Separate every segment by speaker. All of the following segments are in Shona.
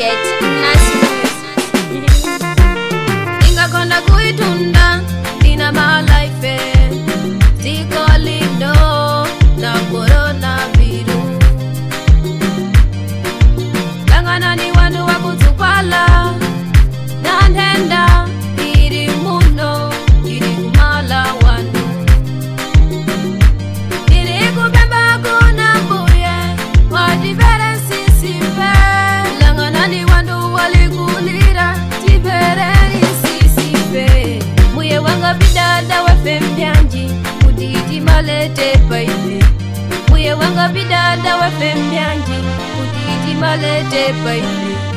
Speaker 1: shit. nani wandu waligulira tibere isisibe muye wanga bidada wefembyanji kuti timalete paibe muye wanga bidada wefembyanji kuti timalete paibe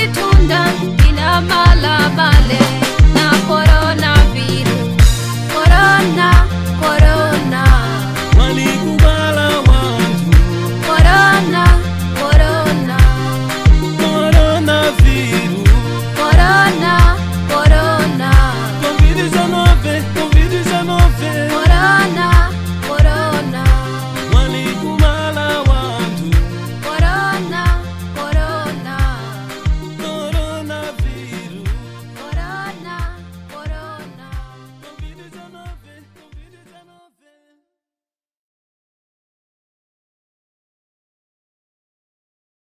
Speaker 1: litunda ila malabale